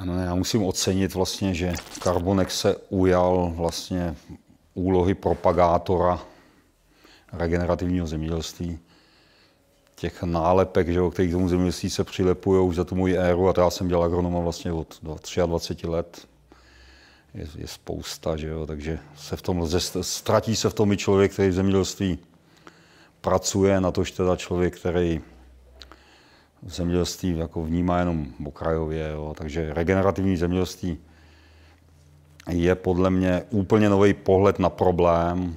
Ano, já musím ocenit vlastně, že Carbonex se ujal vlastně úlohy propagátora regenerativního zemědělství. Těch nálepek, že, o kterých tomu zemědělství se přilepují už za tu moji éru, a to já jsem dělal agronoma vlastně od 23 let, je, je spousta, že jo, takže se v tom ztratí se v tom i člověk, který v zemědělství pracuje, na tož teda člověk, který zemědělství jako vnímá jenom okrajově, jo, takže regenerativní zemědělství je podle mě úplně nový pohled na problém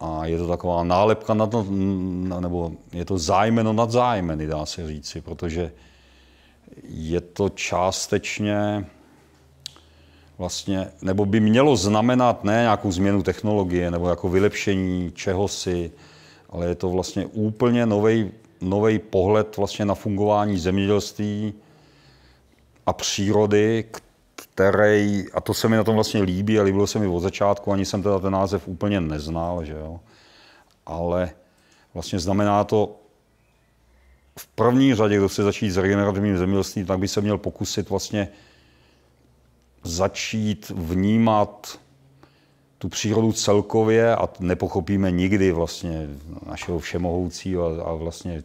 a je to taková nálepka nad, nebo je to zájmeno nad zájmeny, dá se říci, protože je to částečně vlastně, nebo by mělo znamenat ne nějakou změnu technologie nebo jako vylepšení čehosi, ale je to vlastně úplně nový pohled vlastně na fungování zemědělství a přírody, který, a to se mi na tom vlastně líbí a líbilo se mi od začátku, ani jsem teda ten název úplně neznal, že jo. Ale vlastně znamená to, v první řadě, kdo chce začít s regenerativním zemědělstvím, tak by se měl pokusit vlastně začít vnímat tu přírodu celkově a nepochopíme nikdy vlastně našeho všemohoucího a, a vlastně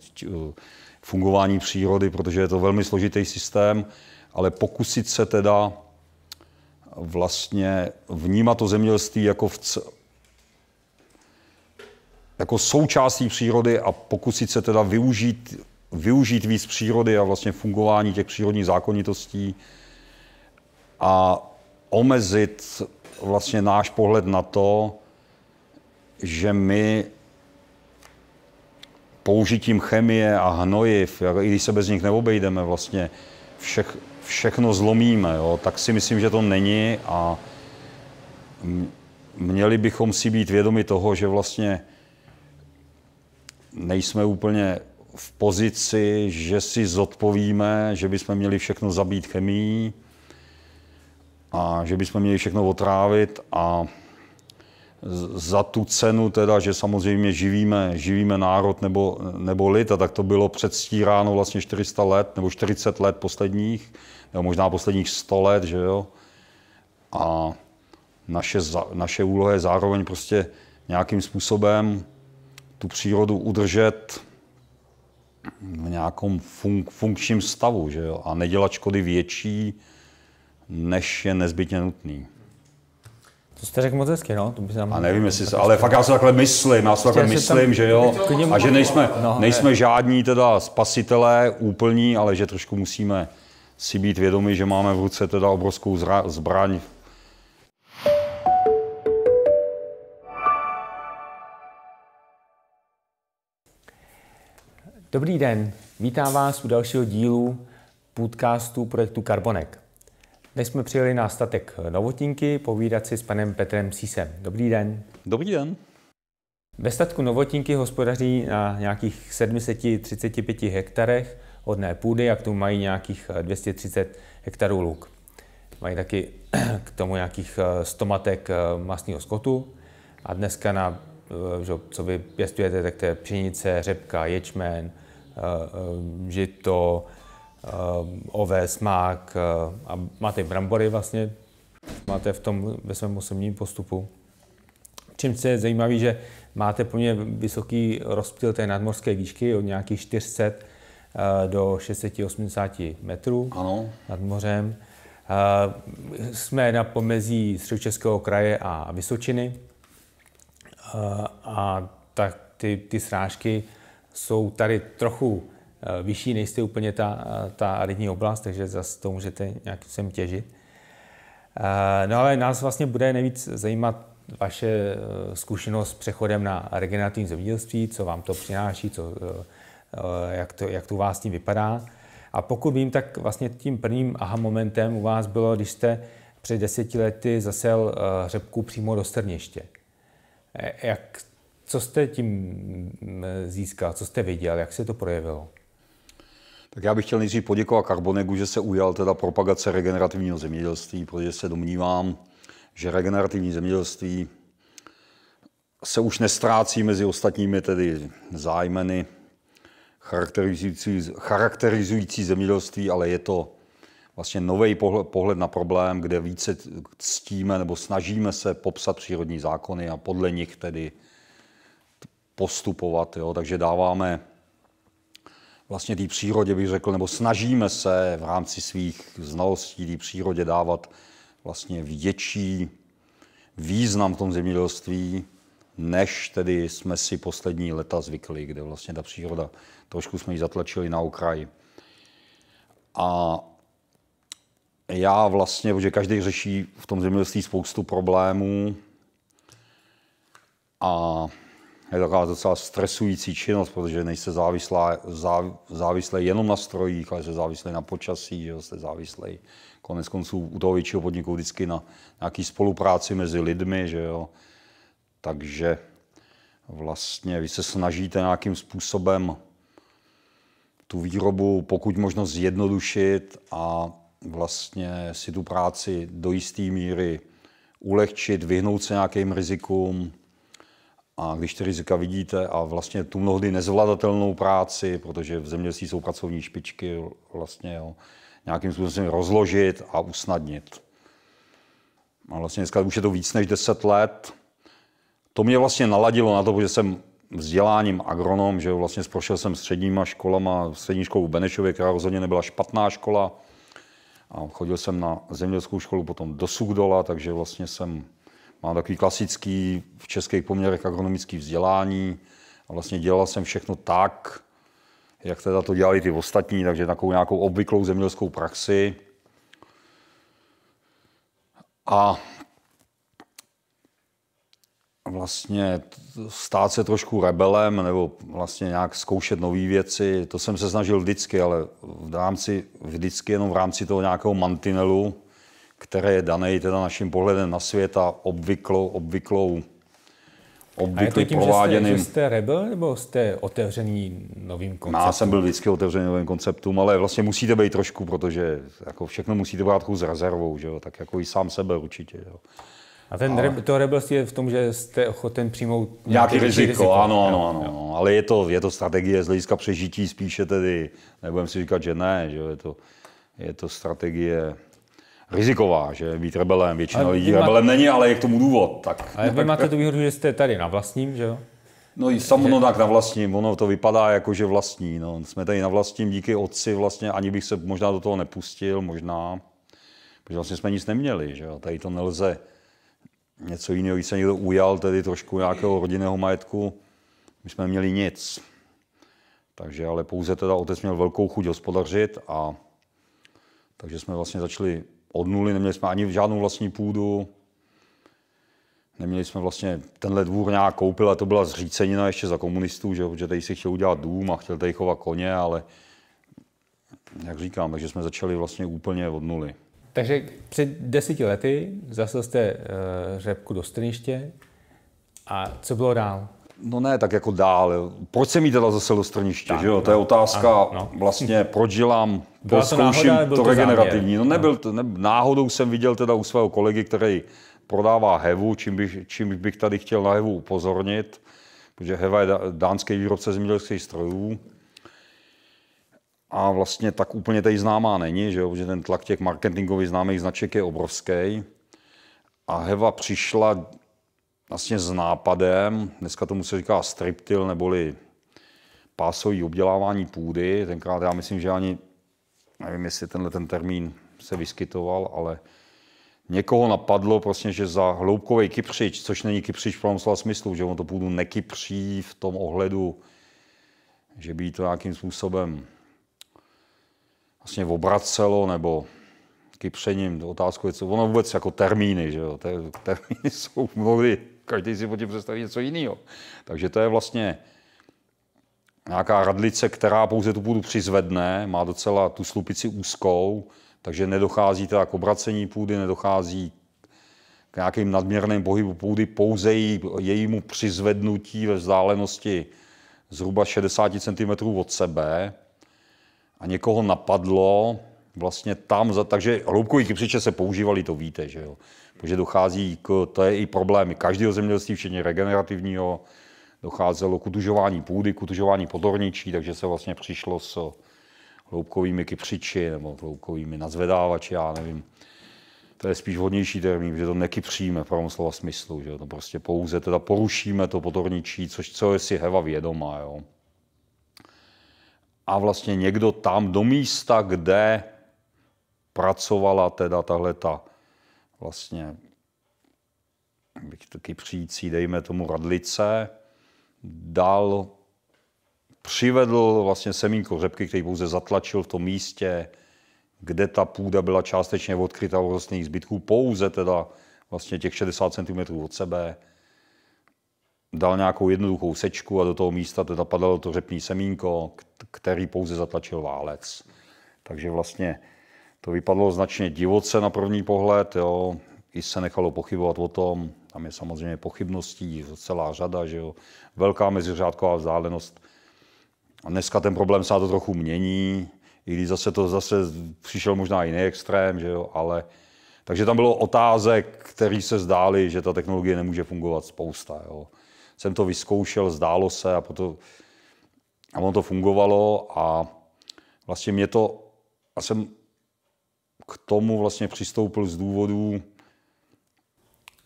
fungování přírody, protože je to velmi složitý systém, ale pokusit se teda vlastně vnímat to zemědělství jako, v jako součástí přírody a pokusit se teda využít, využít víc přírody a vlastně fungování těch přírodních zákonitostí a omezit vlastně náš pohled na to, že my použitím chemie a hnojiv, i když se bez nich neobejdeme, vlastně všech, všechno zlomíme, jo, tak si myslím, že to není a měli bychom si být vědomi toho, že vlastně nejsme úplně v pozici, že si zodpovíme, že bychom měli všechno zabít chemií, a že bychom měli všechno otrávit a za tu cenu teda, že samozřejmě živíme, živíme národ nebo, nebo lid, a tak to bylo předstíráno vlastně 400 let nebo 40 let posledních, nebo možná posledních 100 let, že jo. A naše, naše úloha je zároveň prostě nějakým způsobem tu přírodu udržet v nějakom fun- funkčním stavu, že jo, a nedělat škody větší, než je nezbytně nutný. To jste řekl moc hezky, no. To by nám... A nevím, jestli se, ale fakt já si takhle myslím, já si takhle myslím, tam... že jo, a že nejsme, no, nejsme ne. žádní teda spasitelé úplní, ale že trošku musíme si být vědomi, že máme v ruce teda obrovskou zra, zbraň. Dobrý den, vítám vás u dalšího dílu podcastu projektu Carbonek. Dnes jsme přijeli na statek Novotinky povídat si s panem Petrem Sísem. Dobrý den. Dobrý den. Ve statku Novotinky hospodaří na nějakých 735 hektarech odné půdy a k tomu mají nějakých 230 hektarů luk. Mají taky k tomu nějakých 100 matek masného skotu a dneska na, že, co vy pěstujete, tak to je pšenice, řepka, ječmen, žito, uh, oves, mák uh, a máte brambory vlastně, máte v tom ve svém osobním postupu. Čím se je zajímavé, že máte poměrně vysoký rozptyl té nadmorské výšky od nějakých 400 uh, eh, do 680 metrů ano. nad mořem. Jsme na pomezí Středočeského kraje a Vysočiny a tak ty, ty srážky jsou tady trochu Eh, vyšší, nejste úplně ta, ta aridní oblast, takže zase to můžete nějakým sem těžit. Eh, no ale nás vlastně bude nejvíc zajímat vaše eh, zkušenost s přechodem na regenerativní zemědělství, co vám to přináší, co, jak, to, jak to u vás tím vypadá. A pokud vím, tak vlastně tím prvním aha momentem u vás bylo, když jste před deseti lety zasel řepku přímo do strniště. Jak, co jste tím mm, získal, co jste viděl, jak se to projevilo? Tak já bych chtěl nejdřív poděkovat Carbonegu, že se ujal teda propagace regenerativního zemědělství, protože se domnívám, že regenerativní zemědělství se už nestrácí mezi ostatními tedy zájmeny charakterizující, charakterizující zemědělství, ale je to vlastně nový pohled na problém, kde více ctíme nebo snažíme se popsat přírodní zákony a podle nich tedy postupovat. Jo? Takže dáváme vlastně té přírodě, bych řekl, nebo snažíme se v rámci svých znalostí té přírodě dávat vlastně větší význam v tom zemědělství, než tedy jsme si poslední leta zvykli, kde vlastně ta příroda, trošku jsme ji zatlačili na okraj. A já vlastně, protože každý řeší v tom zemědělství spoustu problémů a je taková docela stresující činnost, protože nejste závislá, závislý jenom na strojích, ale jste závislý na počasí, že jste závislý konec konců u toho většího podniku vždycky na nějaký spolupráci mezi lidmi, že jo. Takže vlastně vy se snažíte nějakým způsobem tu výrobu pokud možno zjednodušit a vlastně si tu práci do jisté míry ulehčit, vyhnout se nějakým rizikům. A když ty rizika vidíte a vlastně tu mnohdy nezvladatelnou práci, protože v zemědělství jsou pracovní špičky, vlastně jo, nějakým způsobem rozložit a usnadnit. A vlastně dneska už je to víc než 10 let. To mě vlastně naladilo na to, protože jsem vzděláním agronom, že vlastně prošel jsem středníma školama, střední školu Benešově, která rozhodně nebyla špatná škola. A chodil jsem na zemědělskou školu potom do Sugdola, takže vlastně jsem, mám takový klasický v českých poměrech agronomický vzdělání. A vlastně dělal jsem všechno tak, jak teda to dělali ty ostatní, takže takovou nějakou obvyklou zemědělskou praxi. A vlastně stát se trošku rebelem nebo vlastně nějak zkoušet nové věci, to jsem se snažil vždycky, ale v rámci, vždycky jenom v rámci toho nějakého mantinelu, který je daný teda naším pohledem na svět a obvyklou, obvyklou obvykle a je to tím, prováděným... Že jste, že jste rebel nebo jste otevřený novým konceptům? Já jsem byl vždycky otevřený novým konceptům, ale vlastně musíte být trošku, protože jako všechno musíte brát s rezervou, že jo? tak jako i sám sebe určitě. Jo? A ten ale... to rebelství je v tom, že jste ochoten přijmout nějaký, riziko, riziko. Ano, ano, ano, ano. Ale je to, je to strategie z hlediska přežití spíše tedy, nebudem si říkat, že ne, že je to, je to strategie riziková, že být rebelem, většina lidí má... rebelem není, ale je k tomu důvod. Tak. Ale vy máte tu výhodu, že jste tady na vlastním, že jo? No i samo tak na vlastním, ono to vypadá jako, že vlastní. No. Jsme tady na vlastním díky otci vlastně, ani bych se možná do toho nepustil, možná, protože vlastně jsme nic neměli, že jo? Tady to nelze něco jiného, když se někdo ujal, tedy trošku nějakého rodinného majetku, my jsme měli nic. Takže ale pouze teda otec měl velkou chuť hospodařit a takže jsme vlastně začali od nuly, neměli jsme ani žádnou vlastní půdu, neměli jsme vlastně, tenhle dvůr nějak koupil, a to byla zřícenina ještě za komunistů, že, že tady si chtěl udělat dům a chtěl tady chovat koně, ale jak říkám, takže jsme začali vlastně úplně od nuly. Takže před deseti lety zasel jste uh, řepku do strniště a co bylo dál? No ne, tak jako dál. Proč jsem jí teda zase do strniště, tak, že jo? No, to je otázka ano, no. vlastně, proč dělám, zkouším to, to regenerativní. No nebyl to, ne, náhodou jsem viděl teda u svého kolegy, který prodává hevu, čím bych, čím bych tady chtěl na hevu upozornit, protože heva je dánský výrobce zemědělských strojů. A vlastně tak úplně tady známá není, že, jo? protože ten tlak těch marketingových známých značek je obrovský. A Heva přišla vlastně s nápadem, dneska tomu se říká striptil, neboli pásový obdělávání půdy. Tenkrát já myslím, že ani, nevím, jestli tenhle ten termín se vyskytoval, ale někoho napadlo prostě, že za hloubkový kypřič, což není kypřič v slova smyslu, že on to půdu nekypří v tom ohledu, že by to nějakým způsobem vlastně obracelo nebo kypřením. Otázku je, co ono vůbec jako termíny, že jo? Termíny jsou mnohdy každý si po tím představí něco jiného. Takže to je vlastně nějaká radlice, která pouze tu půdu přizvedne, má docela tu slupici úzkou, takže nedochází teda k obracení půdy, nedochází k nějakým nadměrným pohybu půdy, pouze jí, jejímu přizvednutí ve vzdálenosti zhruba 60 cm od sebe. A někoho napadlo, vlastně tam, za, takže hloubkový kypřiče se používali, to víte, že jo protože dochází k, to je i problém každého zemědělství, včetně regenerativního, docházelo k utužování půdy, k utužování podorničí, takže se vlastně přišlo s hloubkovými kypřiči nebo hloubkovými nadzvedávači, já nevím. To je spíš vhodnější termín, že to nekypříme v pravom slova smyslu, že to prostě pouze teda porušíme to potorničí, což co je si Heva vědomá. Jo. A vlastně někdo tam do místa, kde pracovala teda tahle ta vlastně kypřící, dejme tomu radlice, dal, přivedl vlastně semínko řepky, který pouze zatlačil v tom místě, kde ta půda byla částečně odkryta od rostlinných zbytků, pouze teda vlastně těch 60 cm od sebe, dal nějakou jednoduchou sečku a do toho místa teda padalo to řepní semínko, který pouze zatlačil válec. Takže vlastně to vypadlo značně divoce na první pohled, jo. i se nechalo pochybovat o tom, tam je samozřejmě pochybností celá řada, že jo. velká meziřádková vzdálenost. A dneska ten problém se to trochu mění, i když zase to zase přišel možná jiný extrém, že jo, ale takže tam bylo otázek, které se zdály, že ta technologie nemůže fungovat spousta. Jo. Jsem to vyzkoušel, zdálo se a, proto, a ono to fungovalo a vlastně mě to, a jsem k tomu vlastně přistoupil z důvodů,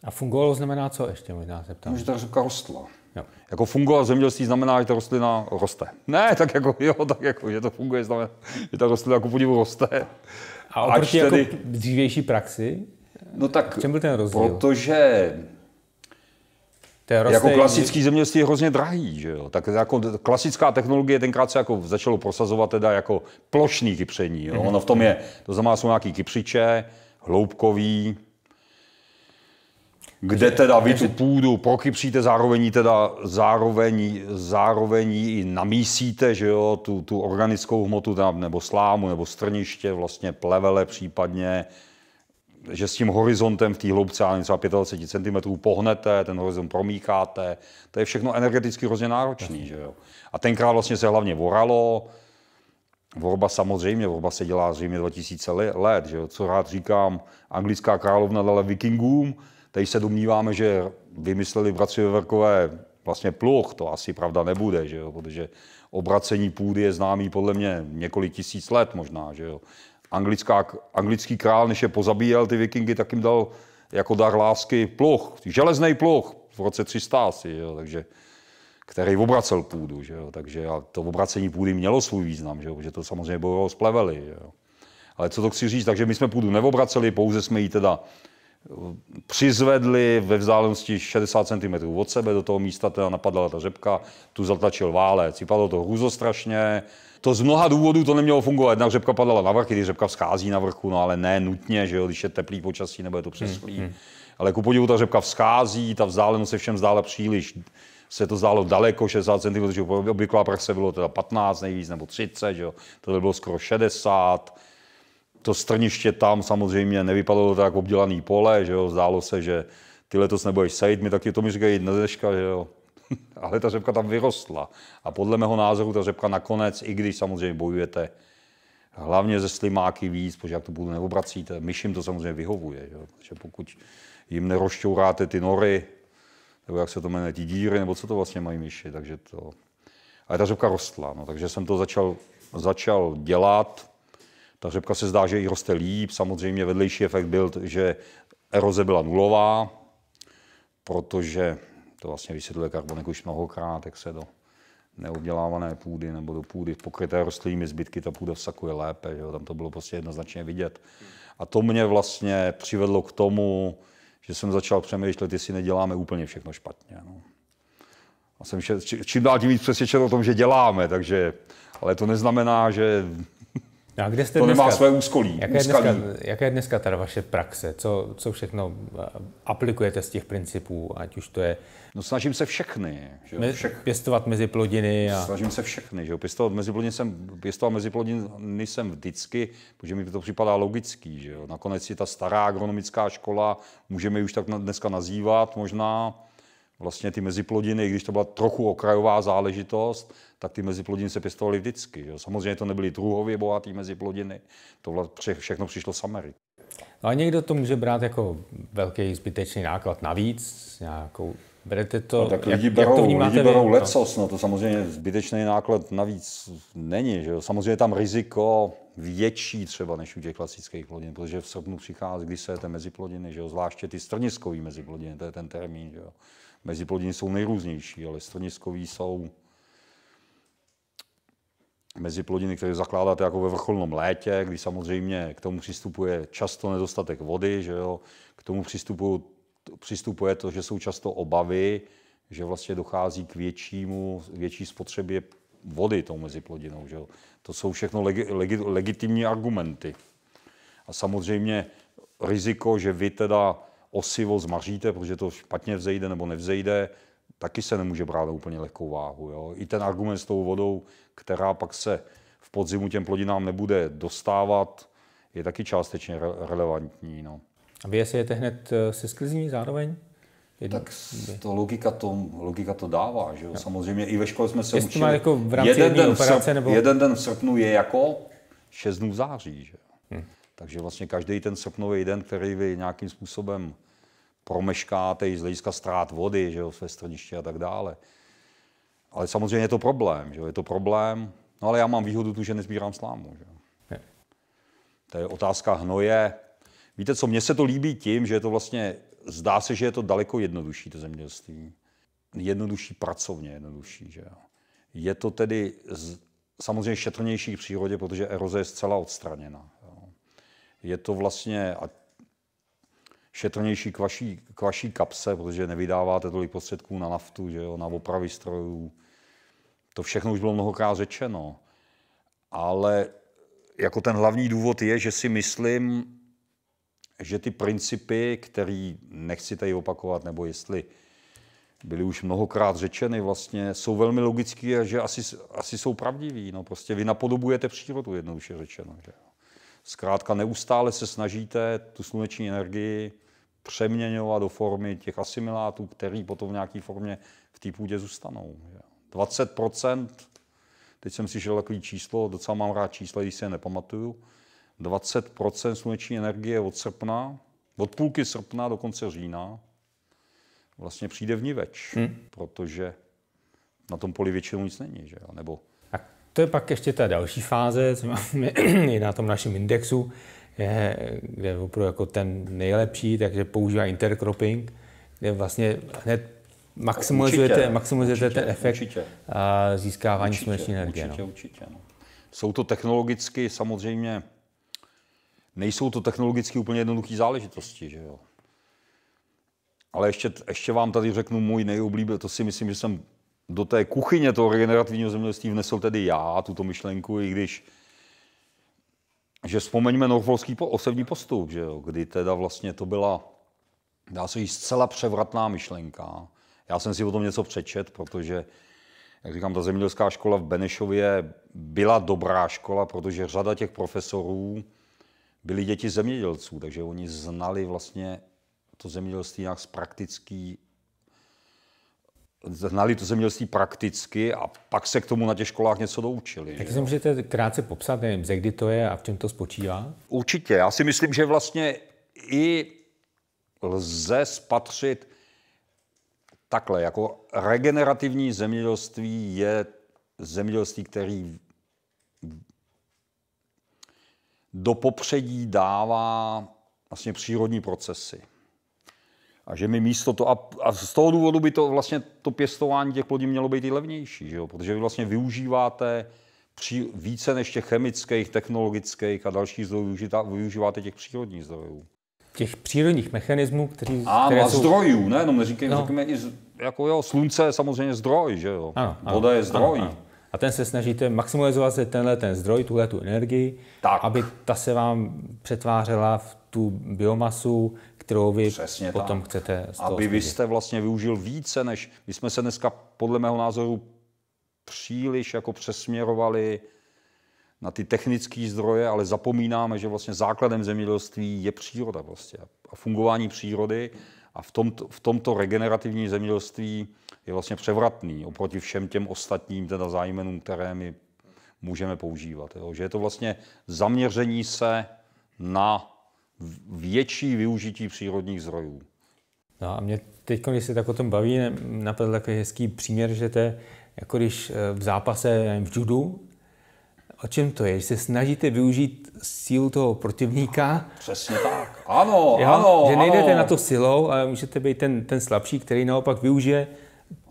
a fungovalo znamená co ještě možná se ptám? Že ta řepka rostla. Jo. Jako fungovat zemědělství znamená, že ta rostlina roste. Ne, tak jako, jo, tak jako, že to funguje, znamená, že ta rostlina jako podivu roste. A oproti jako tedy... dřívější praxi? No tak, v čem byl ten rozdíl? Protože jako klasický zemědělství je hrozně drahý, že jo? Tak jako klasická technologie tenkrát se jako začalo prosazovat teda jako plošný kypření. Jo? Mm-hmm. Ono v tom je, to znamená, jsou nějaký kypřiče, hloubkový, kde teda vy tu půdu prokypříte, zároveň teda zároveň, zároveň i namísíte, že jo, tu, tu organickou hmotu tam, nebo slámu, nebo strniště, vlastně plevele případně, že s tím horizontem v té hloubce ani třeba 25 cm pohnete, ten horizont promícháte, to je všechno energeticky hrozně náročný, že jo. A tenkrát vlastně se hlavně voralo, Vorba samozřejmě, vorba se dělá zřejmě 2000 let, že jo? co rád říkám, anglická královna dala vikingům, Teď se domníváme, že vymysleli bratři Veverkové vlastně pluch, to asi pravda nebude, že jo? protože obracení půdy je známý podle mě několik tisíc let možná. Že jo? Anglická, anglický král, než je pozabíjel ty vikingy, tak jim dal jako dar lásky pluch, železný pluch v roce 300 asi, jo? takže který obracel půdu. Že jo? Takže a to obracení půdy mělo svůj význam, že, jo? že to samozřejmě bylo. Že jo? Ale co to chci říct, takže my jsme půdu neobraceli, pouze jsme ji teda přizvedli ve vzdálenosti 60 cm od sebe, do toho místa teda napadala ta řepka, tu zatlačil válec, vypadalo to hrůzostrašně, to z mnoha důvodů to nemělo fungovat. Jedna řepka padala na vrch, když řepka vzchází na vrchu, no ale ne nutně, že jo, když je teplý počasí, nebo je to přeslý. Hmm, hmm. Ale ku podivu ta řepka vzchází, ta vzdálenost se všem zdála příliš, se to zdálo daleko, 60 cm, že obvyklá praxe bylo teda 15 nejvíc, nebo 30, že jo, to bylo skoro 60 to strniště tam samozřejmě nevypadalo tak obdělaný pole, že jo, zdálo se, že ty letos nebudeš sejít, mi taky to mi říkají dneška, že jo. Ale ta řepka tam vyrostla. A podle mého názoru ta řepka nakonec, i když samozřejmě bojujete hlavně ze slimáky víc, protože jak to budu neobracíte, myším to samozřejmě vyhovuje. Že? Takže pokud jim nerošťouráte ty nory, nebo jak se to jmenuje, ty díry, nebo co to vlastně mají myši, takže to... Ale ta řepka rostla, no, takže jsem to začal, začal dělat, ta řepka se zdá, že i roste líp. Samozřejmě vedlejší efekt byl, že eroze byla nulová, protože to vlastně vysvětluje karbonek už mnohokrát, jak se do neobdělávané půdy nebo do půdy pokryté rostlinnými zbytky ta půda vsakuje lépe, že jo? tam to bylo prostě jednoznačně vidět. A to mě vlastně přivedlo k tomu, že jsem začal přemýšlet, jestli neděláme úplně všechno špatně. No. A jsem čím dál tím víc přesvědčen o tom, že děláme, takže, ale to neznamená, že No a kde jste to dneska, nemá své úskolí. Jaká je, dneska, jaká je dneska teda vaše praxe? Co, co všechno eh, aplikujete z těch principů, ať už to je... No snažím se všechny. Že jo? Všech... Pěstovat mezi plodiny. A... Snažím se všechny. Že jo? Pěstovat mezi plodiny jsem, pěstovat mezi plodiny jsem vždycky, protože mi to připadá logický. Že jo? Nakonec je ta stará agronomická škola, můžeme ji už tak dneska nazývat možná, vlastně ty meziplodiny, když to byla trochu okrajová záležitost, tak ty meziplodiny se pěstovaly vždycky. Jo. Samozřejmě to nebyly druhově bohatý meziplodiny, to všechno přišlo z Ameriky. No a někdo to může brát jako velký zbytečný náklad navíc, nějakou Berete to, no, tak jak, lidi berou, jak to vnímáte lidi berou vy? lecos, no to samozřejmě zbytečný náklad navíc není, že jo. Samozřejmě je tam riziko větší třeba než u těch klasických plodin, protože v srpnu přichází, když se ty meziplodiny, že jo, zvláště ty strniskový meziplodiny, to je ten termín, že jo. Meziplodiny jsou nejrůznější, ale strniskový jsou meziplodiny, které zakládáte jako ve vrcholnom létě, kdy samozřejmě k tomu přistupuje často nedostatek vody, že jo? k tomu přistupuje to, že jsou často obavy, že vlastně dochází k většímu, větší spotřebě vody tou meziplodinou. Že? To jsou všechno legi, legi, legitimní argumenty. A samozřejmě riziko, že vy teda osivo zmaříte, protože to špatně vzejde nebo nevzejde, taky se nemůže brát na úplně lehkou váhu. Jo? I ten argument s tou vodou, která pak se v podzimu těm plodinám nebude dostávat, je taky částečně re- relevantní. No. A vy je sejete hned eh, se sklizní zároveň? Jedno, tak to logika, to logika to dává, že jo? Samozřejmě i ve škole jsme se Jestli učili. jako v rámci jeden, den operace, srp, nebo... jeden den v srpnu je jako 6 dnů v září, že jo? Hmm. Takže vlastně každý ten srpnový den, který vy nějakým způsobem promeškáte i z hlediska ztrát vody, že jo, své strniště a tak dále. Ale samozřejmě je to problém, že jo? je to problém, no ale já mám výhodu tu, že nezbírám slámu. Že jo? To je otázka hnoje, Víte co, mně se to líbí tím, že je to vlastně, zdá se, že je to daleko jednodušší, to zemědělství. Jednodušší pracovně, jednodušší. Že jo. Je to tedy z, samozřejmě šetrnější v přírodě, protože eroze je zcela odstraněna. Jo. Je to vlastně a šetrnější k vaší, k vaší kapse, protože nevydáváte tolik prostředků na naftu, že jo, na opravy strojů. To všechno už bylo mnohokrát řečeno. Ale jako ten hlavní důvod je, že si myslím, že ty principy, které nechci tady opakovat, nebo jestli byly už mnohokrát řečeny, vlastně jsou velmi logické a že asi, asi jsou pravdiví. No, prostě vy napodobujete přírodu, jednoduše řečeno. Že? Zkrátka neustále se snažíte tu sluneční energii přeměňovat do formy těch asimilátů, které potom v nějaké formě v té půdě zůstanou. Že? 20% teď jsem si žil takový číslo, docela mám rád čísla, když si je nepamatuju, 20% sluneční energie od srpna, od půlky srpna do konce října vlastně přijde v niveč, hmm. protože na tom poli většinou nic není. Že jo? Nebo... A to je pak ještě ta další fáze, co máme i na tom našem indexu, je, kde je opravdu jako ten nejlepší, takže používá intercropping, kde vlastně hned maximalizujete, určitě, maximalizujete určitě, ten efekt určitě. a získávání sluneční energie. Určitě, no. určitě. No. Jsou to technologicky samozřejmě nejsou to technologicky úplně jednoduché záležitosti, že jo. Ale ještě, ještě vám tady řeknu můj nejoblíbenější, to si myslím, že jsem do té kuchyně toho regenerativního zemědělství vnesl tedy já, tuto myšlenku, i když že vzpomeňme norfolský osevní postup, že jo, kdy teda vlastně to byla, dá se říct, zcela převratná myšlenka. Já jsem si o tom něco přečet, protože, jak říkám, ta zemědělská škola v Benešově byla dobrá škola, protože řada těch profesorů byli děti zemědělců, takže oni znali vlastně to zemědělství nějak z praktický, znali to zemědělství prakticky a pak se k tomu na těch školách něco doučili. Tak si můžete krátce popsat, nevím, ze kdy to je a v čem to spočívá? Určitě. Já si myslím, že vlastně i lze spatřit takhle, jako regenerativní zemědělství je zemědělství, který do popředí dává vlastně přírodní procesy. A že mi místo to, a, a z toho důvodu by to vlastně to pěstování těch plodin mělo být i levnější, že jo? protože vy vlastně využíváte při, více než těch chemických, technologických a dalších zdrojů, využíváte těch přírodních zdrojů. Těch přírodních mechanismů, který, ano, které a jsou... zdrojů, ne, no, neříkejme, no. řekněme i, z, jako jo, slunce je samozřejmě zdroj, že jo, ano, voda ano, je zdroj. Ano, ano a ten se snažíte maximalizovat se tenhle ten zdroj, tuhle tu energii, tak. aby ta se vám přetvářela v tu biomasu, kterou vy Přesně potom tak. chcete z toho Aby vy jste vlastně využil více, než my jsme se dneska podle mého názoru příliš jako přesměrovali na ty technické zdroje, ale zapomínáme, že vlastně základem zemědělství je příroda prostě a fungování přírody a v tomto, v tomto regenerativní zemědělství je vlastně převratný oproti všem těm ostatním teda zájmenům, které my můžeme používat. Jo. Že je to vlastně zaměření se na větší využití přírodních zdrojů. No a mě teď, když se tak o tom baví, napadl takový hezký příměr, že to je jako když eh, v zápase nevím, v judu, o čem to je? Že se snažíte využít sílu toho protivníka. Přesně tak. Ano, jo? ano. Že nejdete ano. na to silou, ale můžete být ten, ten slabší, který naopak využije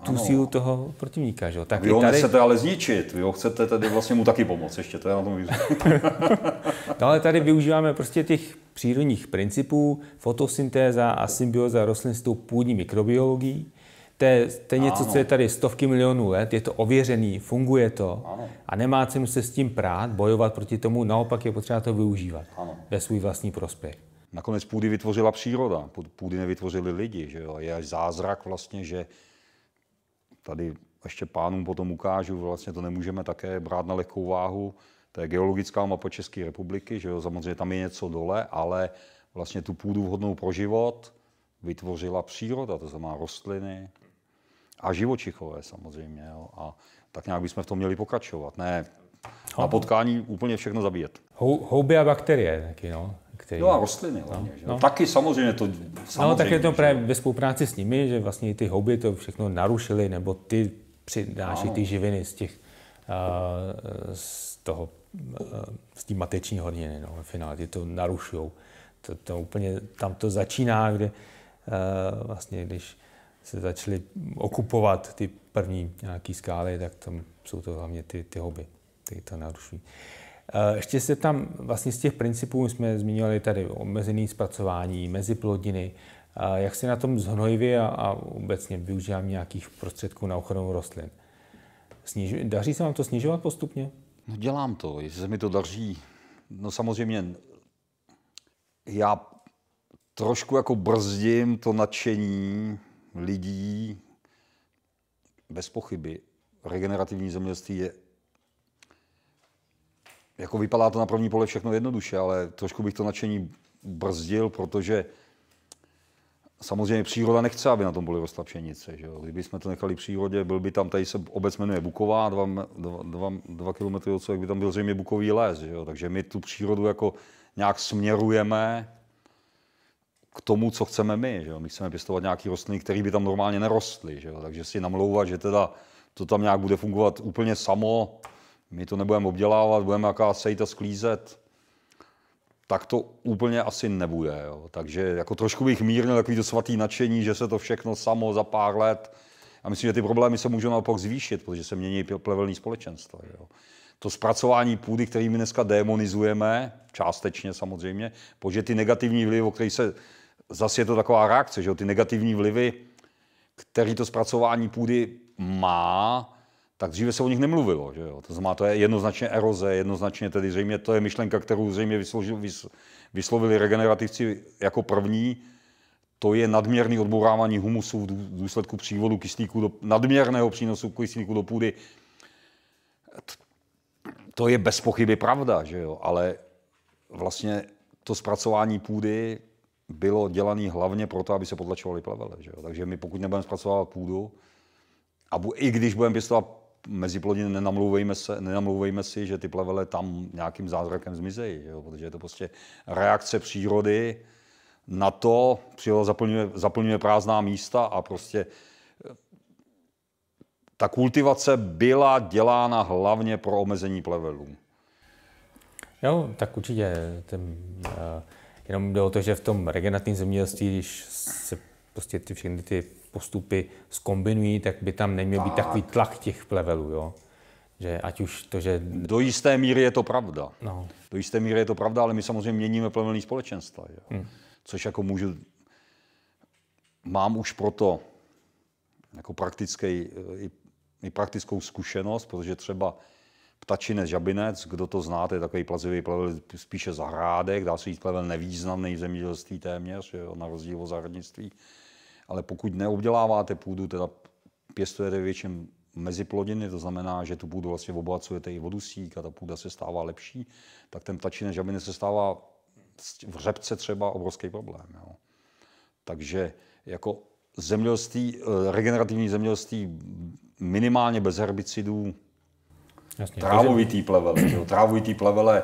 tu ano. sílu toho protivníka. Že? Tak Vy ho tady... nechcete ale zničit, vy ho chcete tedy vlastně mu taky pomoct, ještě to je na tom No ale tady využíváme prostě těch přírodních principů, fotosyntéza a symbioza rostlin s tou půdní mikrobiologií. To je, to je něco, ano. co je tady stovky milionů let, je to ověřený, funguje to ano. a nemá cenu se s tím prát, bojovat proti tomu, naopak je potřeba to využívat ano. ve svůj vlastní prospěch. Nakonec půdy vytvořila příroda, půdy nevytvořili lidi. Že jo? Je až zázrak vlastně, že tady ještě pánům potom ukážu, vlastně to nemůžeme také brát na lehkou váhu. To je geologická mapa České republiky, že jo? samozřejmě tam je něco dole, ale vlastně tu půdu vhodnou pro život vytvořila příroda, to znamená rostliny, a živočichové samozřejmě. Jo. A tak nějak bychom v tom měli pokračovat. Ne na potkání úplně všechno zabíjet. Hou, houby a bakterie taky, no. Který... No a rostliny hlavně, no, že? No. Taky samozřejmě to... Samozřejmě, no, tak je to právě ve spolupráci s nimi, že vlastně ty houby to všechno narušily, nebo ty přináší ty živiny z těch, uh, z toho, uh, z té mateční horniny, no, v finále, ty to narušují. To, to úplně, tam to začíná, kde uh, vlastně, když se začaly okupovat ty první nějaký skály, tak tam jsou to hlavně ty, ty houby, které to narušují. Eh, ještě se tam vlastně z těch principů jsme zmiňovali tady omezený zpracování, meziplodiny, eh, jak se na tom zhnojivě a, a obecně využívám nějakých prostředků na ochranu rostlin. Sniž, daří se vám to snižovat postupně? No dělám to, jestli se mi to daří. No samozřejmě já trošku jako brzdím to nadšení lidí, bez pochyby, regenerativní zemědělství je jako vypadá to na první pole všechno jednoduše, ale trošku bych to nadšení brzdil, protože samozřejmě příroda nechce, aby na tom byly rostla pšenice. Že jo? Kdyby jsme to nechali přírodě, byl by tam, tady se obec jmenuje Buková, dva, dva, dva, dva kilometry od by tam byl zřejmě bukový les. Že jo? Takže my tu přírodu jako nějak směrujeme k tomu, co chceme my. Že jo? My chceme pěstovat nějaký rostliny, které by tam normálně nerostly. Že jo? Takže si namlouvat, že teda to tam nějak bude fungovat úplně samo, my to nebudeme obdělávat, budeme jaká sejta sklízet, tak to úplně asi nebude. Jo. Takže jako trošku bych mírnil takový to svatý nadšení, že se to všechno samo za pár let. A myslím, že ty problémy se můžou naopak zvýšit, protože se mění plevelní společenstva. Jo. To zpracování půdy, který my dneska demonizujeme, částečně samozřejmě, protože ty negativní vlivy, o kterých se zase je to taková reakce, že jo, ty negativní vlivy, který to zpracování půdy má, tak dříve se o nich nemluvilo. Že jo? To znamená, to je jednoznačně eroze, jednoznačně tedy zřejmě to je myšlenka, kterou zřejmě vysložil, vyslovili regenerativci jako první, to je nadměrný odbourávání humusu v důsledku přívodu kyslíku do, nadměrného přínosu kyslíku do půdy. To je bez pochyby pravda, že jo? ale vlastně to zpracování půdy bylo dělané hlavně proto, aby se potlačovaly plevele. Že jo? Takže my pokud nebudeme zpracovat půdu, a bu, i když budeme pěstovat mezi plodiny nenamlouvejme, se, nenamlouvejme si, že ty plevele tam nějakým zázrakem zmizejí, jo? protože je to prostě reakce přírody na to, příroda zaplňuje, zaplňuje prázdná místa a prostě eh, ta kultivace byla dělána hlavně pro omezení plevelů. Jo, tak určitě. Ten, uh, jenom jde o to, že v tom regenerativním zemědělství, když se prostě ty všechny ty postupy skombinují, tak by tam neměl být takový tlak těch plevelů, jo. Že ať už to, že... Do jisté míry je to pravda. No. Do jisté míry je to pravda, ale my samozřejmě měníme plevelní společenstva. Jo. Hmm. Což jako můžu... Mám už proto jako praktický, i, i praktickou zkušenost, protože třeba ptačinec, žabinec, kdo to zná, to je takový plazivý plevel spíše zahrádek, dá se říct plevel nevýznamný v zemědělství téměř, jo, na rozdíl od zahradnictví ale pokud neobděláváte půdu, teda pěstujete větším meziplodiny, to znamená, že tu půdu vlastně obohacujete i vodusík a ta půda se stává lepší, tak ten ptačinec žabiny se stává v řepce třeba obrovský problém. Jo. Takže jako zemědělství, eh, regenerativní zemědělství minimálně bez herbicidů, Jasně, trávovitý plevele. Trávovitý plevele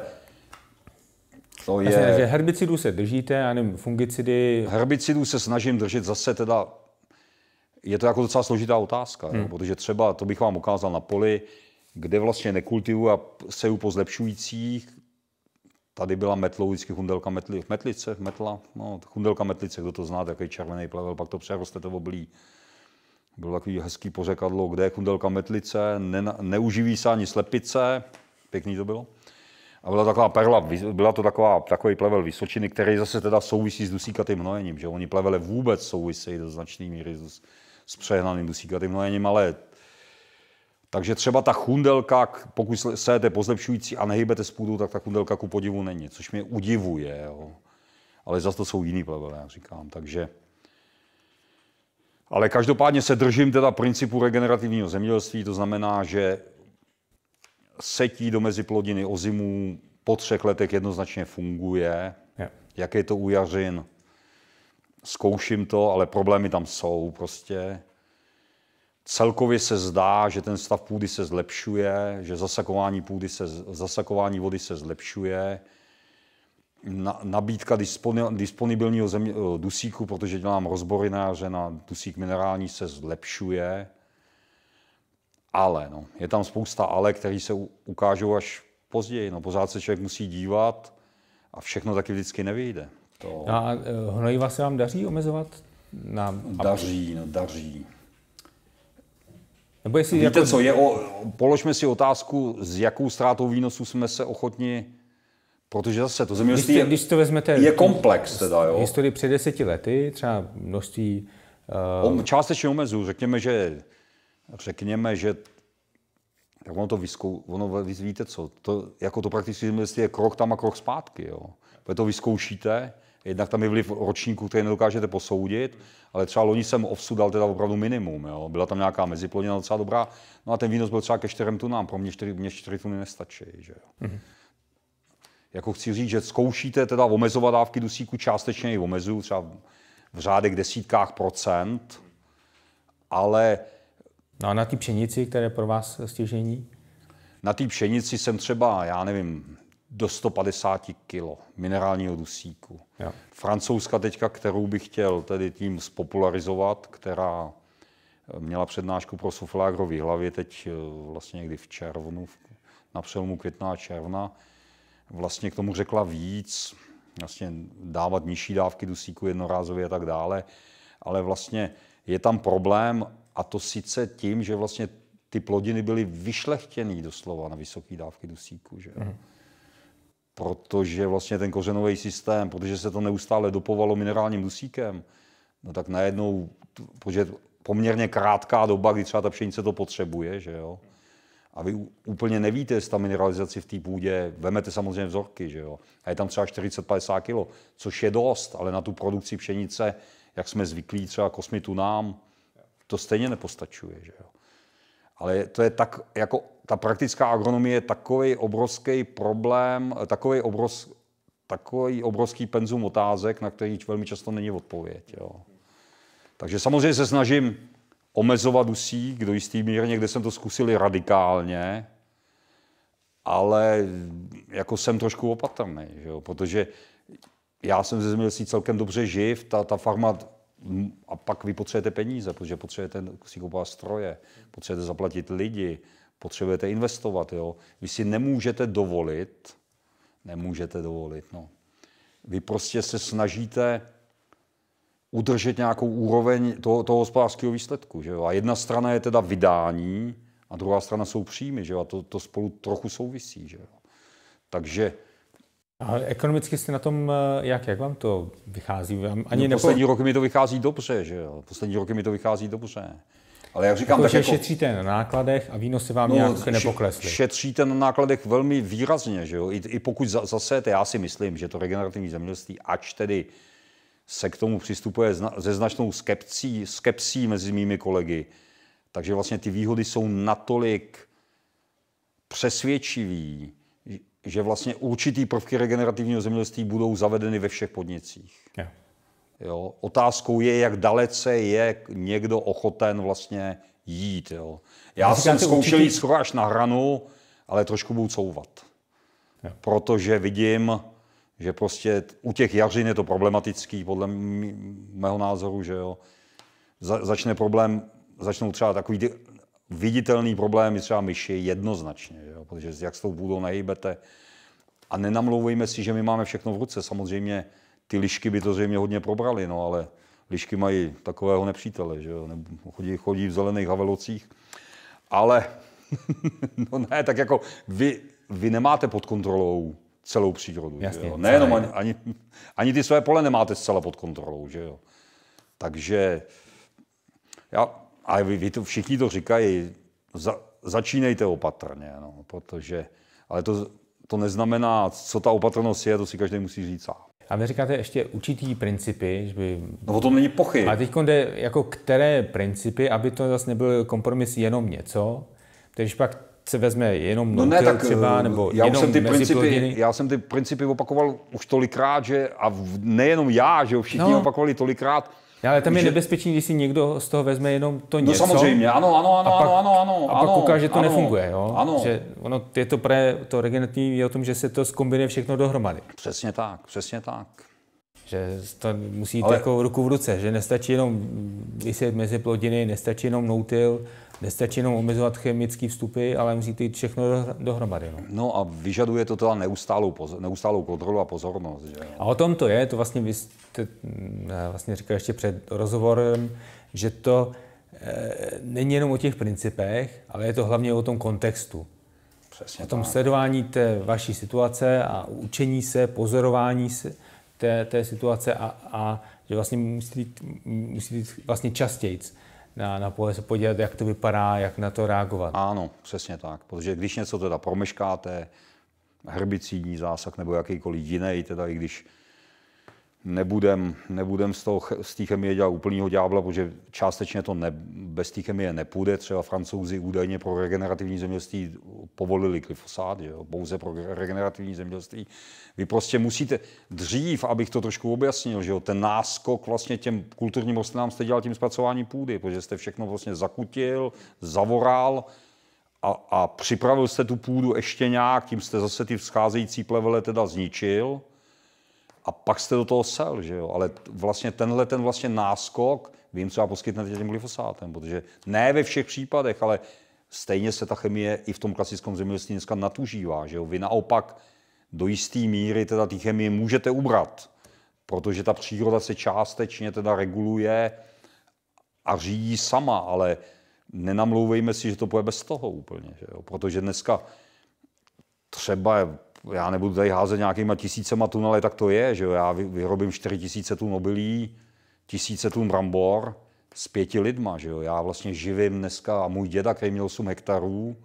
To Jasně, je... že herbicidů se držíte, já nevím, fungicidy, Herbicidů se snažím držet zase teda, je to jako docela složitá otázka, hmm. jo, protože třeba, to bych vám ukázal na poli, kde vlastně nekultivuju a seju po zlepšujících, tady byla metlou vždycky chundelka metli, metlice, metla, no, chundelka metlice, kdo to zná, takový červený plevel, pak to přeroste to oblí. Bylo takový hezký pořekadlo, kde je chundelka metlice, ne, neuživí se ani slepice, pěkný to bylo. A byla taková perla, byla to taková, takový plevel Vysočiny, který zase teda souvisí s dusíkatým hnojením, že oni plevele vůbec souvisejí do značné míry s, s přehnaným dusíkatým hnojením, ale takže třeba ta chundelka, pokud sejete pozlepšující a nehybete z půdu, tak ta chundelka ku podivu není, což mě udivuje. Jo. Ale zase to jsou jiný plevele, jak říkám. Takže, ale každopádně se držím teda principu regenerativního zemědělství, to znamená, že setí do meziplodiny ozimů po třech letech jednoznačně funguje. Yeah. Jak je to u jařin, zkouším to, ale problémy tam jsou prostě. Celkově se zdá, že ten stav půdy se zlepšuje, že zasakování, půdy se, zasakování vody se zlepšuje. Na, nabídka disponibilního země, dusíku, protože dělám rozbory na jaře na dusík minerální, se zlepšuje ale. No. Je tam spousta ale, které se ukážou až později. No. Pořád se člověk musí dívat a všechno taky vždycky nevyjde. To... A e, hnojiva se vám daří omezovat? Na... Daří, no, daří. Nebo jestli Víte jako... co, je o, položme si otázku, s jakou ztrátou výnosu jsme se ochotni Protože zase to zemědělství když, když to vezmete, je komplex. Teda, jo. Historii před deseti lety, třeba množství... Uh... Částečně omezu. Řekněme, že řekněme, že tak ono to vyskou, ono, víte co, to, jako to prakticky je krok tam a krok zpátky, jo. Protože to vyzkoušíte, jednak tam je vliv ročníku, který nedokážete posoudit, ale třeba loni jsem ovsu dal teda opravdu minimum, jo. Byla tam nějaká meziplodina docela dobrá, no a ten výnos byl třeba ke 4 tunám, pro mě 4, mě 4 tuny nestačí, že jo. Mm-hmm. Jako chci říct, že zkoušíte teda omezovat dávky dusíku, částečně i omezuju, třeba v řádech desítkách procent, ale No a na té pšenici, které pro vás stěžení? Na té pšenici jsem třeba, já nevím, do 150 kg minerálního dusíku. Jo. Francouzska teďka, kterou bych chtěl tedy tím spopularizovat, která měla přednášku pro suflágrový hlavě teď eh, vlastně někdy v červnu, na přelomu května a června, vlastně k tomu řekla víc, vlastně dávat nižší dávky dusíku jednorázově a tak dále, ale vlastně je tam problém a to sice tím, že vlastně ty plodiny byly vyšlechtěný doslova na vysoké dávky dusíku. Že? Mm. Protože vlastně ten kořenový systém, protože se to neustále dopovalo minerálním dusíkem, no tak najednou, protože poměrně krátká doba, kdy třeba ta pšenice to potřebuje, že jo, a vy úplně nevíte, jestli ta mineralizaci v té půdě, vemete samozřejmě vzorky, že jo, a je tam třeba 40-50 kg, což je dost, ale na tu produkci pšenice, jak jsme zvyklí třeba kosmitu nám, to stejně nepostačuje. Že jo? Ale to je tak, jako ta praktická agronomie je takový obrovský problém, takový, obroz, takový obrovský penzum otázek, na který velmi často není odpověď. Jo? Takže samozřejmě se snažím omezovat dusík do jistý míry, někde jsem to zkusil radikálně, ale jako jsem trošku opatrný, že jo? protože já jsem ze zemědělství celkem dobře živ, ta, ta farma a pak vy potřebujete peníze, protože potřebujete si kupovat stroje, potřebujete zaplatit lidi, potřebujete investovat. Jo? Vy si nemůžete dovolit, nemůžete dovolit, no. Vy prostě se snažíte udržet nějakou úroveň toho, toho hospodářského výsledku. Že jo? A jedna strana je teda vydání, a druhá strana jsou příjmy, že jo? a to, to spolu trochu souvisí. Že jo? Takže a ekonomicky jste na tom eh, jak? Jak vám to vychází? Vám ani no, poslední roky mi to vychází dobře, že jo? Poslední roky mi to vychází dobře. Ale jak říkám, jako, tak že jako... šetříte na nákladech a výnosy vám no, nějak nepoklesly. Šetříte na nákladech velmi výrazně, že jo? I, i pokud zase, já si myslím, že to regenerativní zemědělství, ač tedy se k tomu přistupuje ze značnou skepcí, skepsí mezi mými kolegy, takže vlastně ty výhody jsou natolik přesvědčivý, že vlastně určitý prvky regenerativního zemědělství budou zavedeny ve všech podnicích. Yeah. Jo. Otázkou je, jak dalece je někdo ochoten vlastně jít. Jo. Já jsem zkoušel jít skoro až na hranu, ale trošku budu couvat. Yeah. Protože vidím, že prostě u těch jařin je to problematický, podle mého názoru, že jo. Za, začne problém, začnou třeba takový ty viditelný problémy třeba myši jednoznačně, že jo? protože jak s tou půdou nehýbete. A nenamlouvejme si, že my máme všechno v ruce. Samozřejmě ty lišky by to zřejmě hodně probrali, no ale lišky mají takového nepřítele, že jo? Chodí, chodí v zelených havelocích. Ale no ne, tak jako vy, vy nemáte pod kontrolou celou přírodu. Jasně, jo? Nejenom ani, ani, ani ty své pole nemáte zcela pod kontrolou. Že jo? Takže já, a vy, vy to, všichni to říkají, za, začínejte opatrně, no, protože, ale to, to neznamená, co ta opatrnost je, to si každý musí říct sám. A vy říkáte ještě určitý principy, že by... No o tom není pochyb. A teď jde jako které principy, aby to zase nebyl kompromis jenom něco, když pak se vezme jenom no ne, tak třeba, nebo já jenom jsem ty principy, Já jsem ty principy opakoval už tolikrát, že a nejenom já, že všichni no. opakovali tolikrát, ale tam je že... nebezpečný, když si někdo z toho vezme jenom to no něco. No samozřejmě, ano, ano, ano, a pak, ano, ano, A pak ukáže, že to ano, nefunguje, jo? Ano. Že ono, je to, pre, to regenerativní je o tom, že se to zkombinuje všechno dohromady. Přesně tak, přesně tak. Že to musí jít ale... jako ruku v ruce, že nestačí jenom vyset mezi plodiny, nestačí jenom noutil, Nestačí jenom omezovat chemické vstupy, ale musíte jít všechno dohromady. No, no a vyžaduje to teda neustálou, pozor, neustálou kontrolu a pozornost. Že? A o tom to je, to vlastně vy jste mm, vlastně říkal ještě před rozhovorem, že to e, není jenom o těch principech, ale je to hlavně o tom kontextu. Přesně o tom tak. sledování té vaší situace a učení se, pozorování se té, té situace a, a že vlastně musíte jít, musíte jít vlastně častěji na, na pole se podívat, jak to vypadá, jak na to reagovat. Ano, přesně tak. Protože když něco teda promeškáte, herbicidní zásah nebo jakýkoliv jiný, teda i když nebudem, nebudem z, toho, z té chemie dělat úplného ďábla, protože částečně to ne, bez té chemie nepůjde. Třeba francouzi údajně pro regenerativní zemědělství povolili glyfosát, jo, pouze pro regenerativní zemědělství. Vy prostě musíte dřív, abych to trošku objasnil, že jo, ten náskok vlastně těm kulturním rostlinám jste dělal tím zpracování půdy, protože jste všechno vlastně zakutil, zavoral, a, a připravil jste tu půdu ještě nějak, tím jste zase ty vzcházející plevele teda zničil, a pak jste do toho sel, že jo? Ale vlastně tenhle ten vlastně náskok vy jim třeba poskytnete tím glyfosátem, protože ne ve všech případech, ale stejně se ta chemie i v tom klasickém zemědělství dneska natužívá, že jo? Vy naopak do jisté míry teda ty chemie můžete ubrat, protože ta příroda se částečně teda reguluje a řídí sama, ale nenamlouvejme si, že to půjde bez toho úplně, že jo? protože dneska třeba já nebudu tady házet nějakýma tisícema tun, ale tak to je, že jo? Já vyrobím 4 tisíce tun obilí, tisíce tun brambor s pěti lidma, že jo? Já vlastně živím dneska a můj děda, který měl 8 hektarů,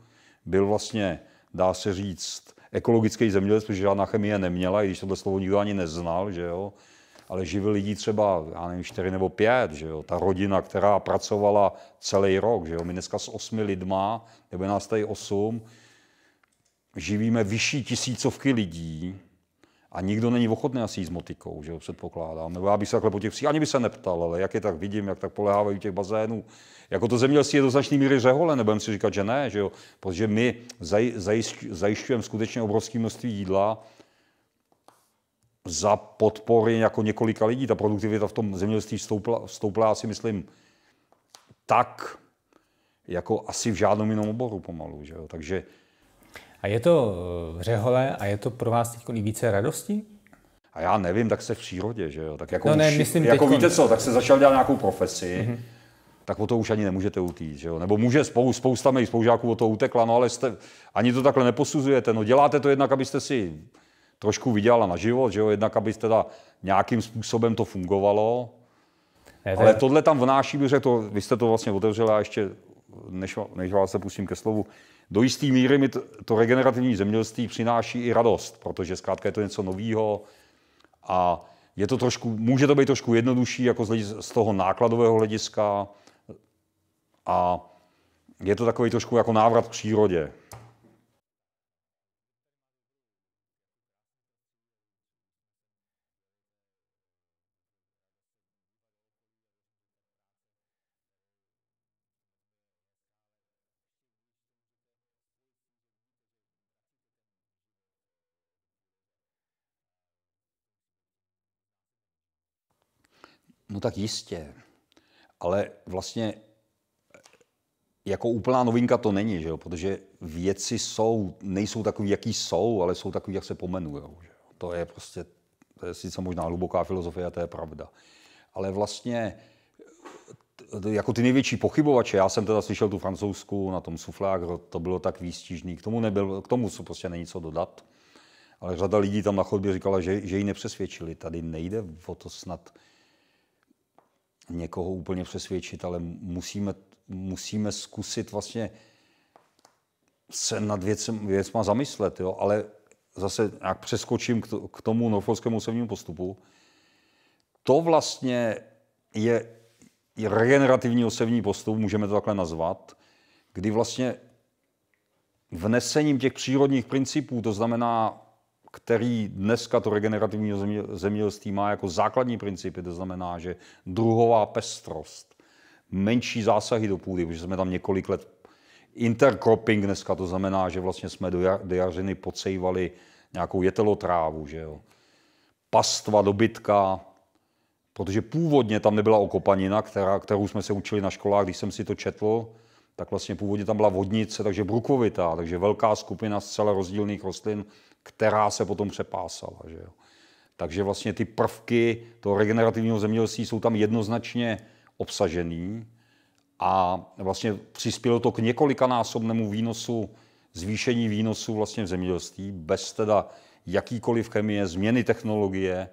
byl vlastně, dá se říct, ekologický zemědělec, protože žádná chemie neměla, i když tohle slovo nikdo ani neznal, že jo? ale živil lidí třeba, já nevím, čtyři nebo pět, že jo? ta rodina, která pracovala celý rok, že jo? my dneska s osmi lidma, nebo nás tady osm, živíme vyšší tisícovky lidí a nikdo není ochotný asi s motikou, že jo, předpokládám. Nebo já bych se takhle po těch psích, ani by se neptal, ale jak je tak vidím, jak tak polehávají těch bazénů. Jako to zemědělství je do značné míry řehole, nebudeme si říkat, že ne, že jo, protože my zaj, zajišťujeme skutečně obrovské množství jídla za podpory jako několika lidí. Ta produktivita v tom zemědělství stoupla, stoupla já si myslím, tak, jako asi v žádném jiném oboru pomalu. Že jo? Takže a je to eh, řehole a je to pro vás teď více radosti? A já nevím, tak se v přírodě, že jo. Tak jako, no ne, už, myslím jako teďko... víte co, tak se začal dělat nějakou profesi, mm-hmm. tak o to už ani nemůžete utít, že jo. Nebo může spou, spousta mých spolužáků o to utekla, no ale jste, ani to takhle neposuzujete. No děláte to jednak, abyste si trošku vydělala na život, že jo, jednak, aby teda nějakým způsobem to fungovalo. Ne, ale tohle tam vnáší, bych řekl, vy jste to vlastně otevřela ještě, než, než vás se pustím ke slovu, do jisté míry mi to, to regenerativní zemědělství přináší i radost, protože zkrátka je to něco nového a je to trošku, může to být trošku jednodušší jako z, z toho nákladového hlediska a je to takový trošku jako návrat k přírodě. No tak jistě. Ale vlastně jako úplná novinka to není, že jo? protože věci jsou, nejsou takový, jaký jsou, ale jsou takový, jak se pomenují. To je prostě, to je sice možná hluboká filozofie, a to je pravda. Ale vlastně jako ty největší pochybovače, já jsem teda slyšel tu francouzskou na tom suflágru, to bylo tak výstižný, k tomu, nebyl, k tomu se prostě není co dodat. Ale řada lidí tam na chodbě říkala, že, že ji nepřesvědčili. Tady nejde o to snad někoho úplně přesvědčit, ale musíme, musíme zkusit vlastně se nad věcem, věcma zamyslet. Jo? Ale zase, jak přeskočím k tomu norfolskému osobnímu postupu, to vlastně je regenerativní osevní postup, můžeme to takhle nazvat, kdy vlastně vnesením těch přírodních principů, to znamená, který dneska to regenerativní zemědělství má jako základní principy, to znamená, že druhová pestrost, menší zásahy do půdy, protože jsme tam několik let intercropping dneska, to znamená, že vlastně jsme do, jar, do jařiny podsejvali nějakou jetelotrávu, že jo. Pastva dobytka, protože původně tam nebyla okopanina, která, kterou jsme se učili na školách, když jsem si to četl, tak vlastně původně tam byla vodnice, takže brukovitá, takže velká skupina zcela rozdílných rostlin, která se potom přepásala. Že jo. Takže vlastně ty prvky toho regenerativního zemědělství jsou tam jednoznačně obsažený a vlastně přispělo to k několikanásobnému výnosu, zvýšení výnosu vlastně v zemědělství, bez teda jakýkoliv chemie, změny technologie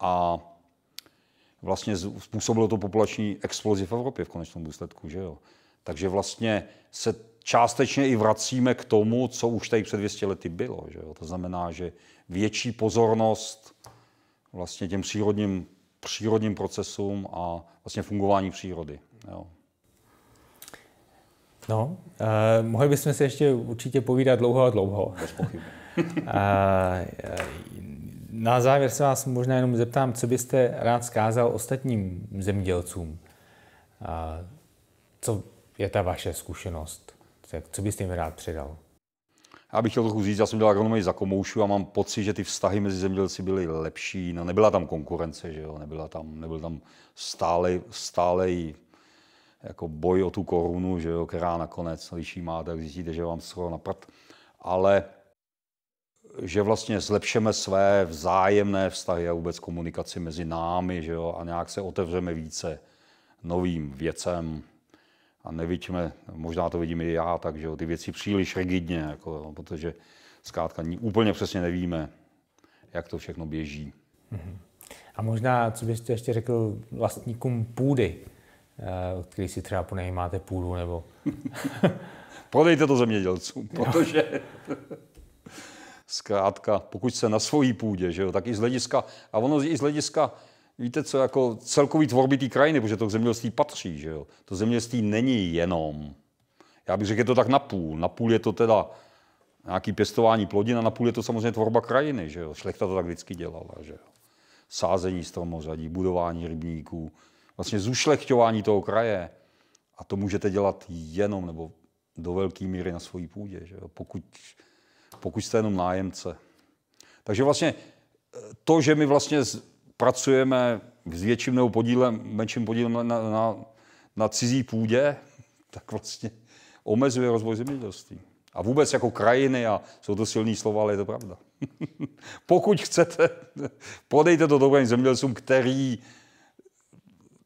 a vlastně způsobilo to populační explozi v Evropě v konečném důsledku. Že jo? Takže vlastně se částečně i vracíme k tomu, co už tady před 200 lety bylo. Že jo? To znamená, že větší pozornost vlastně těm přírodním, přírodním procesům a vlastně fungování přírody. Jo? No, uh, mohli bychom se ještě určitě povídat dlouho a dlouho. Bez pochyby. uh, na závěr se vás možná jenom zeptám, co byste rád zkázal ostatním zemědělcům. Co je ta vaše zkušenost? Co byste jim rád předal? Já bych chtěl trochu říct, já jsem dělal agronomii za komoušu a mám pocit, že ty vztahy mezi zemědělci byly lepší. No, nebyla tam konkurence, že jo? Nebyla tam, nebyl tam stále, stále jako boj o tu korunu, že jo? která nakonec, když máte, tak zjistíte, že vám skoro na prd. Ale že vlastně zlepšeme své vzájemné vztahy a vůbec komunikaci mezi námi, že jo, a nějak se otevřeme více novým věcem a nevidíme, možná to vidím i já, takže ty věci příliš rigidně, jako, protože zkrátka úplně přesně nevíme, jak to všechno běží. Mhm. A možná, co byste ještě řekl vlastníkům půdy, eh, který si třeba ponajímáte půdu, nebo... Prodejte to zemědělcům, protože zkrátka, pokud se na svojí půdě, že jo, tak i z hlediska, a ono i z hlediska, víte co, jako celkový tvorby té krajiny, protože to k zemědělství patří, že jo. To zemědělství není jenom, já bych řekl, je to tak napůl. Napůl je to teda nějaký pěstování plodin a napůl je to samozřejmě tvorba krajiny, že jo. Šlechta to tak vždycky dělala, že jo. Sázení stromořadí, budování rybníků, vlastně zušlechťování toho kraje. A to můžete dělat jenom nebo do velké míry na svojí půdě. Že jo? Pokud pokud jste jenom nájemce. Takže vlastně eh, to, že my vlastně pracujeme s větším nebo podílem, menším podílem na, na, na cizí půdě, tak vlastně omezuje rozvoj zemědělství. A vůbec jako krajiny, a jsou to silný slova, ale je to pravda. Pokud chcete, podejte to dobrým zemědělcům, který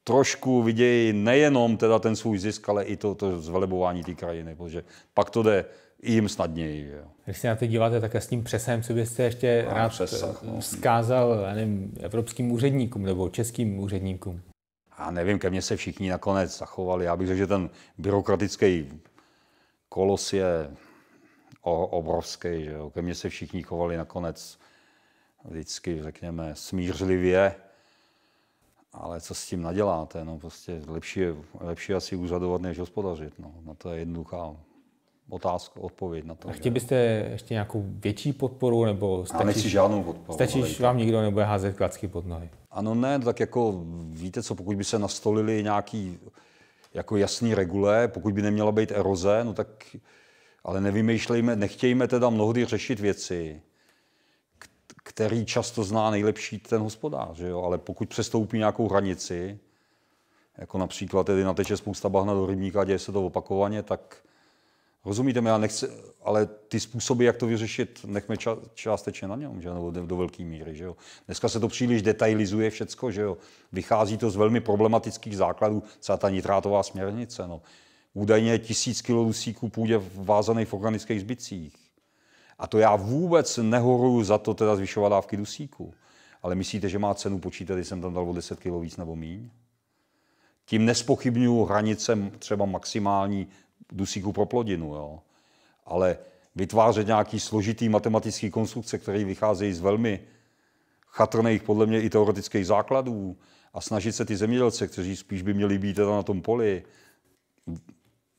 trošku vidějí nejenom teda ten svůj zisk, ale i to, to zvelebování té krajiny, protože pak to jde jim snadněji. Jo. Když se na to díváte tak s tím přesem, co byste ještě a, rád přesah, no. vzkázal nevím, evropským úředníkům nebo českým úředníkům? Já nevím, ke mně se všichni nakonec zachovali. Já bych řekl, že ten byrokratický kolos je obrovský. Že jo. Ke mně se všichni chovali nakonec vždycky, řekněme, smířlivě. Ale co s tím naděláte? No, prostě lepší, lepší asi úřadovat, než hospodařit. No. no to je jednoduchá otázka, odpověď na to. A chtěli byste ještě nějakou větší podporu, nebo stačí, Já nechci žádnou podporu. Stačí, že vám nikdo nebude házet klacky pod nohy? Ano, ne, tak jako víte co, pokud by se nastolili nějaký jako jasný regule, pokud by neměla být eroze, no tak ale nevymýšlejme, nechtějme teda mnohdy řešit věci, který často zná nejlepší ten hospodář, že jo? ale pokud přestoupí nějakou hranici, jako například tedy nateče spousta bahna do rybníka, děje se to opakovaně, tak rozumíte mi, já nechci, ale ty způsoby, jak to vyřešit, nechme ča, částečně na něm, že nebo do, velké míry. Že jo. Dneska se to příliš detailizuje všecko, že jo. Vychází to z velmi problematických základů, celá ta nitrátová směrnice. No. Údajně tisíc kilo dusíků půjde vázaných v organických zbytcích. A to já vůbec nehoruju za to teda zvyšovat dávky dusíku. Ale myslíte, že má cenu počítat, když jsem tam dal o 10 kg víc nebo míň? Tím nespochybnuju hranice třeba maximální dusíku pro plodinu. Jo. Ale vytvářet nějaký složitý matematický konstrukce, které vycházejí z velmi chatrných, podle mě i teoretických základů a snažit se ty zemědělce, kteří spíš by měli být teda na tom poli,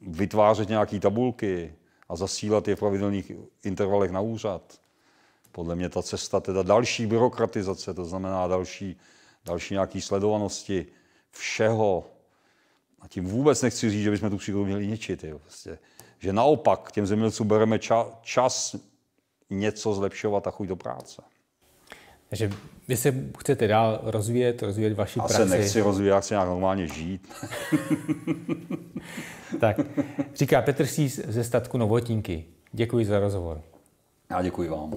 vytvářet nějaké tabulky a zasílat je v pravidelných intervalech na úřad. Podle mě ta cesta, teda další byrokratizace, to znamená další, další nějaké sledovanosti všeho, a tím vůbec nechci říct, že bychom tu přírodu měli ničit. Jo, prostě. Že naopak těm zemědělcům bereme ča, čas něco zlepšovat a chuť do práce. Takže vy se chcete dál rozvíjet, rozvíjet vaši já práci. Já se nechci rozvíjet, já chci nějak normálně žít. tak, říká Petr Sís ze statku Novotínky. Děkuji za rozhovor. Já děkuji vám.